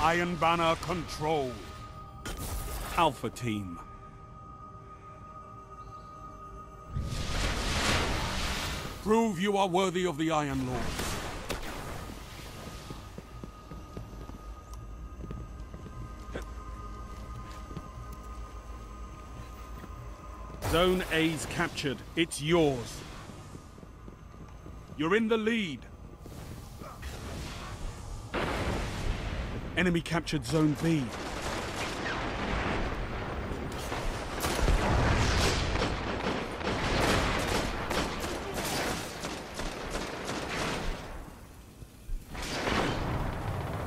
Iron Banner control. Alpha Team. Prove you are worthy of the Iron Lord. Zone A's captured. It's yours. You're in the lead. Enemy captured Zone B.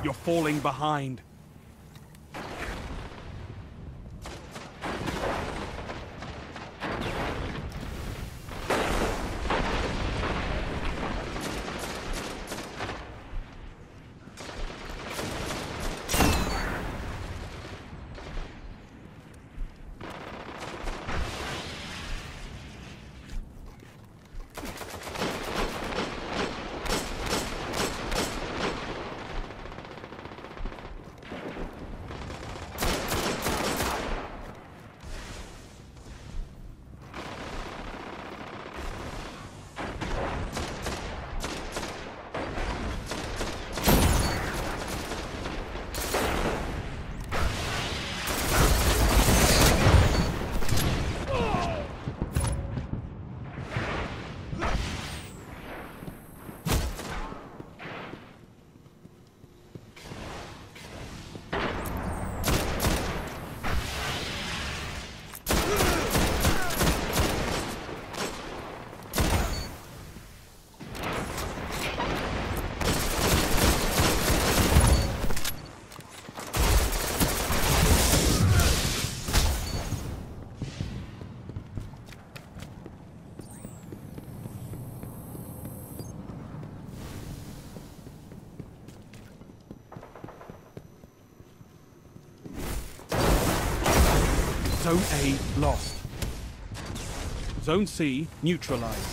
You're falling behind. Zone A lost. Zone C neutralized.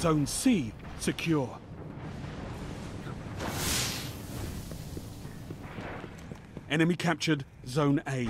Zone C secure. Enemy captured Zone A.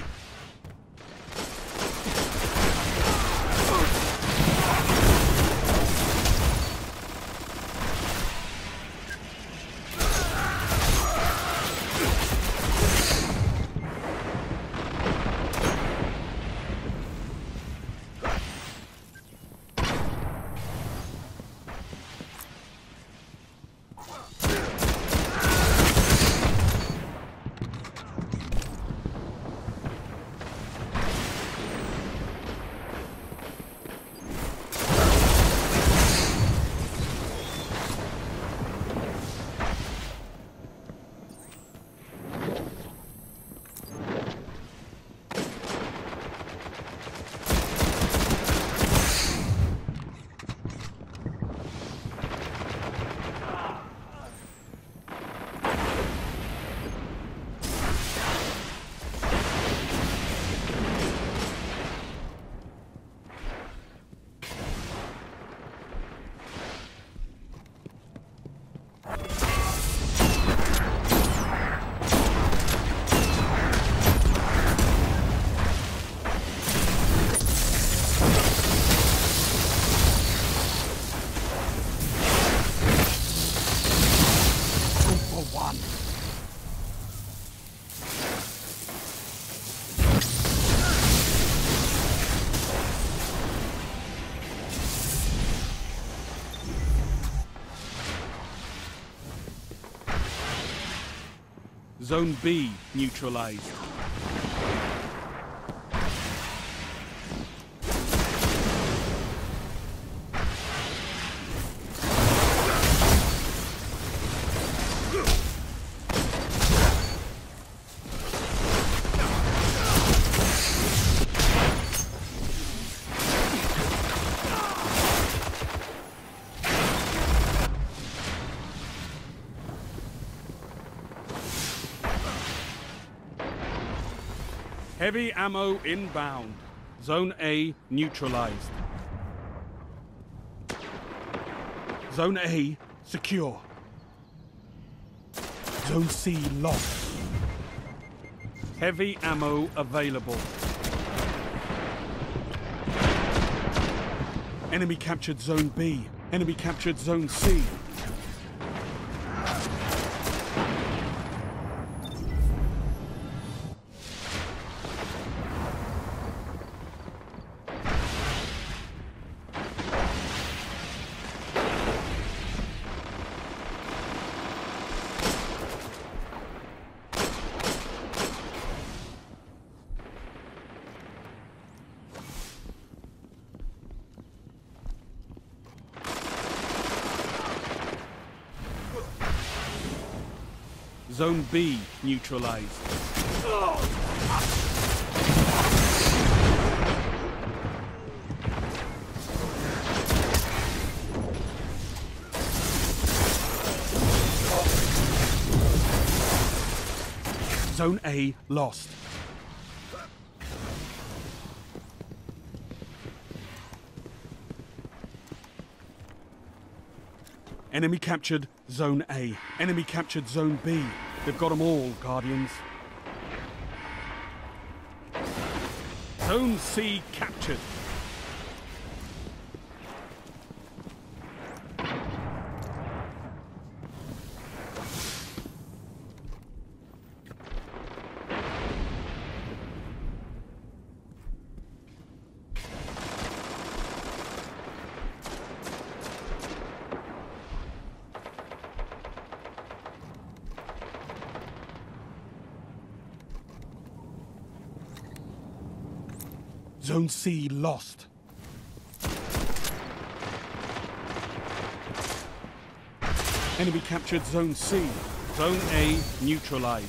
One. Zone B neutralized. Heavy ammo inbound. Zone A neutralized. Zone A secure. Zone C lost. Heavy ammo available. Enemy captured Zone B. Enemy captured Zone C. Zone B neutralized. Zone A lost. Enemy captured Zone A. Enemy captured Zone B. They've got them all, Guardians. Zone C captured. Zone C lost. Enemy captured Zone C. Zone A neutralized.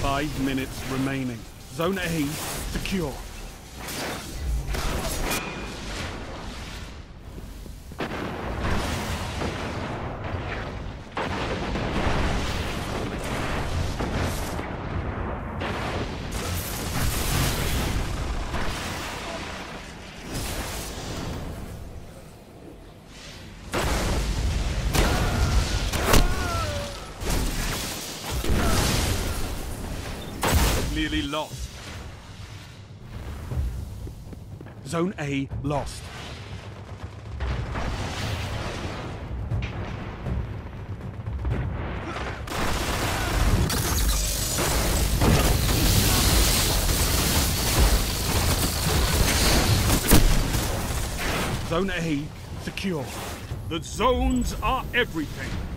Five minutes remaining. Zone A secure. Nearly lost. Zone A lost. Zone A secure. The zones are everything.